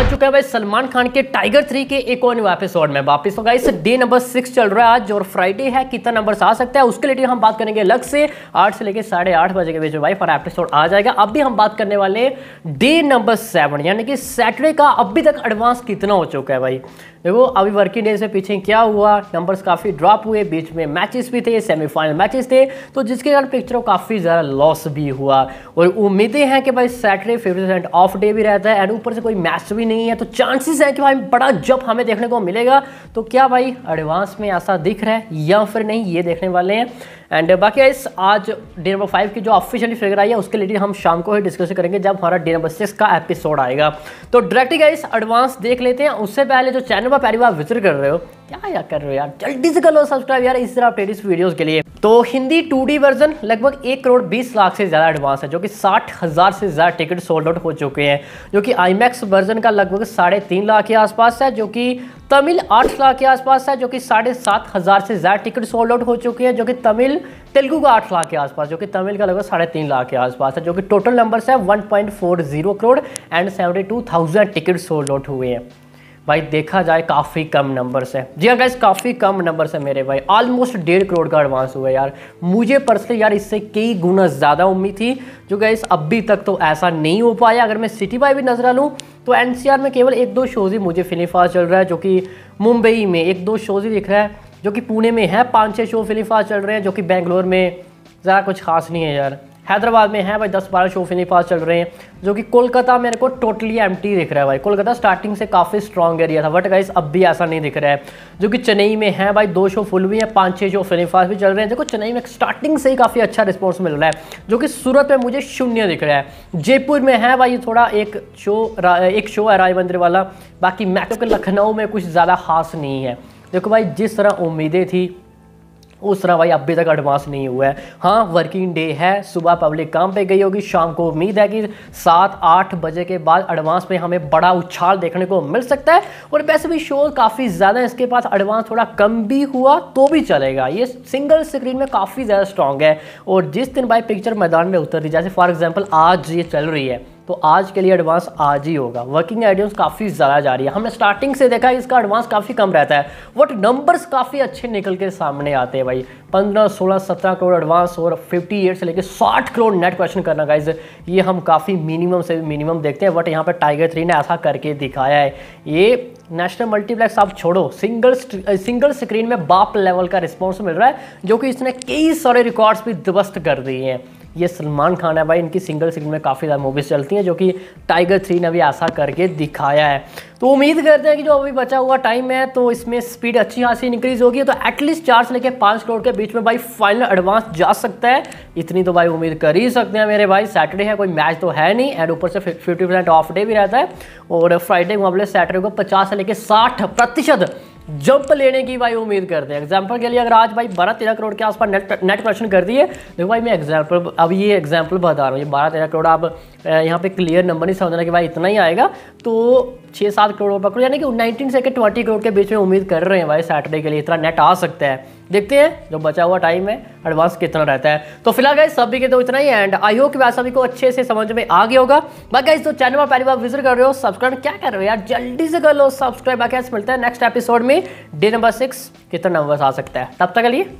आ चुका है भाई सलमान खान के टाइगर थ्री के एक और एपिसोड में। वापस होगा। इस डे नंबर सिक्स चल रहा है आज और फ्राइडे है। कितना नंबर आ सकता है? उसके लिए हम बात करेंगे अलग से। आठ से लेकर साढ़े आठ बजे के बीच में भाई फॉर एपिसोड आ जाएगा। अब भी हम बात करने वाले डे नंबर सेवन यानी कि सैटरडे का अभी तक एडवांस कितना हो चुका है भाई? देखो, अभी वर्किंग डे से पीछे क्या हुआ? नंबर्स काफ़ी ड्रॉप हुए, बीच में मैचेस भी थे सेमीफाइनल मैचेस थे तो जिसके कारण पिक्चर काफ़ी ज़्यादा लॉस भी हुआ। और उम्मीदें हैं कि भाई Saturday fifty percent off day भी रहता है एंड ऊपर से कोई मैच भी नहीं है तो चांसेस है कि भाई बड़ा जब हमें देखने को मिलेगा। तो क्या भाई एडवांस में ऐसा दिख रहा है या फिर नहीं, ये देखने वाले हैं। एंड बाकी इस आज डे नंबर फाइव की जो ऑफिशियली फिगर आई है, उसके लिए हम शाम को ही डिस्कस करेंगे जब हमारा डे नंबर सिक्स का एपिसोड आएगा। तो डायरेक्टली गाइस एडवांस देख लेते हैं। उससे पहले जो चैनल पर पहली बार विज़िट कर रहे हो, क्या यार कर रहे हो यार? जल्दी से कर लो सब्सक्राइब यार इस तरह अपडेट वीडियोस के लिए। तो हिंदी टू वर्जन लगभग एक करोड़ बीस लाख से ज़्यादा एडवांस है, जो कि साठ हज़ार से ज़्यादा टिकट सोल्ड आउट हो चुके हैं, जो कि आईमैक्स वर्जन का लगभग साढ़े तीन लाख के आसपास है, जो कि तमिल आठ लाख के आसपास है, जो कि साढ़े सात हज़ार से ज़्यादा टिकट सोल्ड आउट हो चुकी है, जो कि तमिल, तेलुगु का आठ लाख के आसपास, जो कि तमिल का लगभग साढ़े तीन लाख के आसपास है, जो कि टोटल नंबर्स है one point four zero crore and seventy two thousand ticket sold out हुए हैं। भाई देखा जाए काफ़ी कम नंबर्स है। जी हाँ गैस काफ़ी कम नंबर्स है मेरे भाई। ऑलमोस्ट डेढ़ करोड़ का एडवांस हुआ यार। मुझे पर्सनली यार इससे कई गुना ज़्यादा उम्मीद थी। जो गैस अभी तक तो ऐसा नहीं हो पाया। अगर मैं सिटी बाई भी नज़र लूँ तो एनसीआर में केवल एक दो शोज़ ही मुझे फिलिफास चल रहा है, जो कि मुंबई में एक दो शोज़ ही दिख रहा है, जो कि पुणे में है। पाँच छः शो फिलिफास चल रहे हैं, जो कि बेंगलोर में ज़रा कुछ खास नहीं है यार। हैदराबाद में है भाई, दस बारह शो फिनी पास चल रहे हैं, जो कि कोलकाता मेरे को टोटली एम दिख रहा है भाई। कोलकाता स्टार्टिंग से काफ़ी स्ट्रॉन्ग एरिया था बट गाइस अब भी ऐसा नहीं दिख रहा है, जो कि चेन्नई में है भाई, दो शो फुल भी हैं, पाँच छः शो फिनी पास भी चल रहे हैं। देखो, चेन्नई में स्टार्टिंग से ही काफ़ी अच्छा रिस्पॉन्स मिल रहा है, जो कि सूरत में मुझे शून्य दिख रहा है। जयपुर में है भाई, थोड़ा एक शो एक शो है राय मंदिर वाला, बाकी मैक्स लखनऊ में कुछ ज़्यादा खास नहीं है। देखो भाई, जिस तरह उम्मीदें थी उस तरह भाई, अभी तक एडवांस नहीं हुआ है। हाँ वर्किंग डे है, सुबह पब्लिक काम पे गई होगी, शाम को उम्मीद है कि सात, आठ बजे के बाद एडवांस में हमें बड़ा उछाल देखने को मिल सकता है। और वैसे भी शो काफ़ी ज़्यादा इसके पास एडवांस थोड़ा कम भी हुआ तो भी चलेगा। ये सिंगल स्क्रीन में काफ़ी ज़्यादा स्ट्रॉन्ग है। और जिस दिन भाई पिक्चर मैदान में उतर रही जैसे फॉर एग्ज़ाम्पल आज ये चल रही है तो आज के लिए एडवांस आज ही होगा। वर्किंग आइडियंस काफ़ी ज़्यादा जा रही है। हमने स्टार्टिंग से देखा इसका एडवांस काफ़ी कम रहता है। बट नंबर्स काफ़ी अच्छे निकल के सामने आते हैं भाई। पंद्रह, सोलह, सत्रह करोड़ एडवांस और फिफ्टी ईयर से लेकर साठ करोड़ नेट क्वेश्चन करना गाइज़ ये हम काफ़ी मिनिमम से मिनिमम देखते हैं। बट यहाँ पर टाइगर थ्री ने ऐसा करके दिखाया है। ये नेशनल मल्टीप्लेक्स आप छोड़ो। सिंगल सिंगल स्क्रीन में बाप लेवल का रिस्पॉन्स मिल रहा है, जो कि इसने कई सारे रिकॉर्ड्स भी दुबस्त कर दिए हैं। ये सलमान खान है भाई, इनकी सिंगल स्क्रीन में काफ़ी ज़्यादा मूवीज़ चलती हैं जो कि टाइगर थ्री ने भी ऐसा करके दिखाया है। तो उम्मीद करते हैं कि जो अभी बचा हुआ टाइम है तो इसमें स्पीड अच्छी खासी इंक्रीज होगी तो एटलीस्ट चार से लेकर पाँच करोड़ के बीच में भाई फाइनल एडवांस जा सकता है। इतनी तो भाई उम्मीद कर ही सकते हैं मेरे भाई सैटरडे है, कोई मैच तो है नहीं एंड ऊपर से फिफ्टी परसेंट ऑफ़ डे भी रहता है, और फ्राइडे मुकाबले सैटरडे को पचास से लेकर साठ प्रतिशत जंप लेने की भाई उम्मीद करते हैं। एग्ज़ाम्पल के लिए अगर आज भाई बारह तेरह करोड़ के आसपास नेट नेट कलेक्शन कर दिए, देखो भाई मैं एग्ज़ाम्पल अब ये एग्ज़ाम्पल बता रहा हूँ। ये बारह तेरह करोड़ आप यहाँ पे क्लियर नंबर नहीं, समझना कि भाई इतना ही आएगा। तो छः सात करोड़ पकड़ो, यानी कि नाइनटीन से ट्वेंटी करोड़ के बीच में उम्मीद कर रहे हैं भाई सैटरडे के लिए इतना नेट आ सकता है। देखते हैं जो बचा हुआ टाइम है एडवांस कितना रहता है। तो फ़िलहाल गाइस सभी के तो इतना ही एंड आई होप कि सभी को अच्छे से समझ में आ गया होगा। बाकी इस तो चैनल पर पहली बार विज़िट कर रहे हो सब्सक्राइब क्या कर रहे हो यार? जल्दी से कर लो सब्सक्राइब बाकी मिलता है नेक्स्ट एपिसोड में। डे नंबर सिक्स कितना नंबर आ सकता है? तब तक के लिए।